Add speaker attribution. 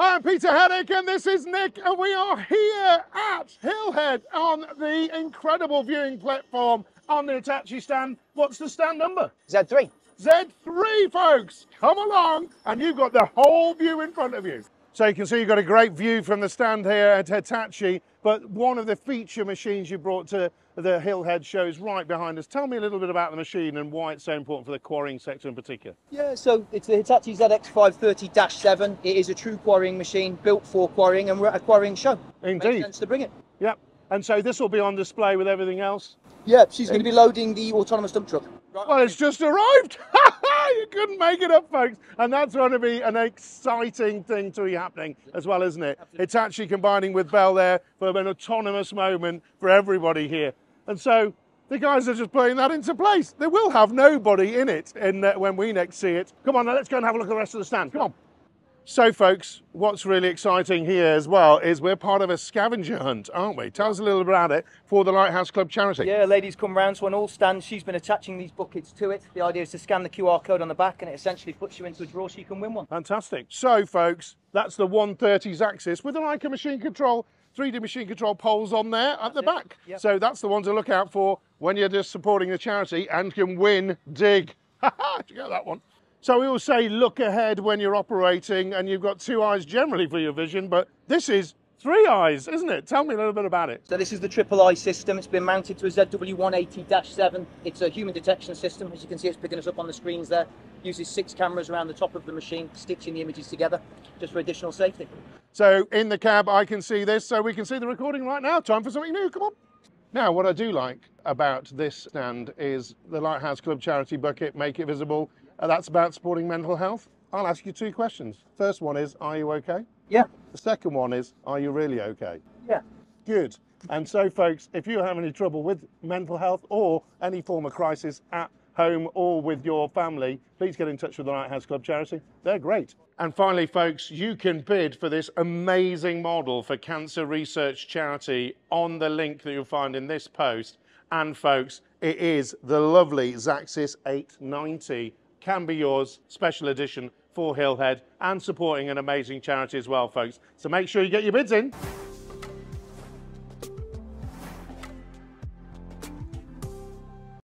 Speaker 1: I'm Peter Haddock and this is Nick and we are here at Hillhead on the incredible viewing platform on the Hitachi stand. What's the stand number?
Speaker 2: Z3.
Speaker 1: Z3 folks, come along and you've got the whole view in front of you. So you can see you've got a great view from the stand here at Hitachi, but one of the feature machines you brought to the Hillhead show is right behind us. Tell me a little bit about the machine and why it's so important for the quarrying sector in particular.
Speaker 2: Yeah, so it's the Hitachi ZX530-7. It is a true quarrying machine built for quarrying and we're at a quarrying show.
Speaker 1: Indeed.
Speaker 2: Makes sense to bring it.
Speaker 1: Yep. And so this will be on display with everything else.
Speaker 2: Yeah, she's going to be loading the autonomous dump truck. Right.
Speaker 1: Well, it's just arrived. you couldn't make it up, folks. And that's going to be an exciting thing to be happening as well, isn't it?
Speaker 2: Absolutely.
Speaker 1: It's actually combining with Bell there for an autonomous moment for everybody here. And so the guys are just putting that into place. They will have nobody in it in, uh, when we next see it. Come on, now let's go and have a look at the rest of the stand. Come on. So, folks, what's really exciting here as well is we're part of a scavenger hunt, aren't we? Tell us a little about it for the Lighthouse Club charity.
Speaker 2: Yeah, ladies come round, so on all stands, she's been attaching these buckets to it. The idea is to scan the QR code on the back and it essentially puts you into a draw so you can win one.
Speaker 1: Fantastic. So, folks, that's the 130 Zaxis with a Leica machine control, 3D machine control poles on there at the
Speaker 2: it.
Speaker 1: back.
Speaker 2: Yep.
Speaker 1: So that's the one to look out for when you're just supporting the charity and can win dig. Ha ha! You get that one? So we all say look ahead when you're operating and you've got two eyes generally for your vision, but this is three eyes, isn't it? Tell me a little bit about it.
Speaker 2: So this is the triple eye system. It's been mounted to a ZW180-7. It's a human detection system. As you can see, it's picking us up on the screens there. Uses six cameras around the top of the machine, stitching the images together, just for additional safety.
Speaker 1: So in the cab, I can see this, so we can see the recording right now. Time for something new, come on. Now, what I do like about this stand is the Lighthouse Club charity bucket, make it visible. Uh, that's about supporting mental health. I'll ask you two questions. First one is, are you okay?
Speaker 2: Yeah,
Speaker 1: The second one is, are you really okay?
Speaker 2: yeah.
Speaker 1: Good. And so, folks, if you have any trouble with mental health or any form of crisis at home or with your family, please get in touch with the Lighthouse Club charity. They're great. And finally, folks, you can bid for this amazing model for cancer research charity on the link that you'll find in this post. And, folks, it is the lovely Zaxis 890. Can be yours, special edition for Hillhead, and supporting an amazing charity as well, folks. So make sure you get your bids in.